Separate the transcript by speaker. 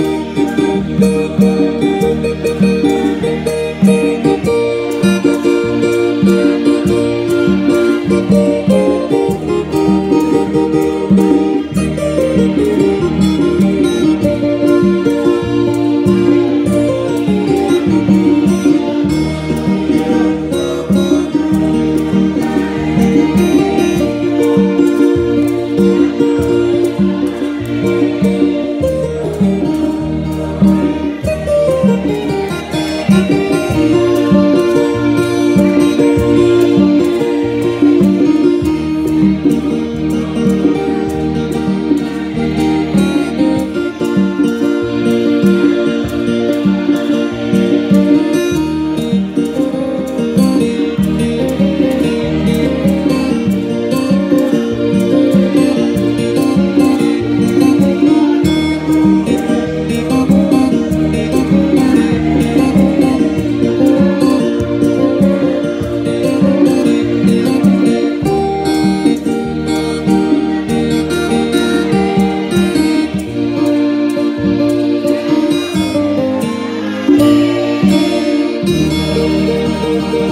Speaker 1: you. Thank you.